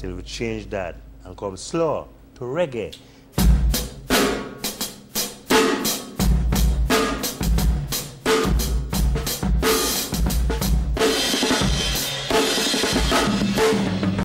till we change that and come slow to reggae.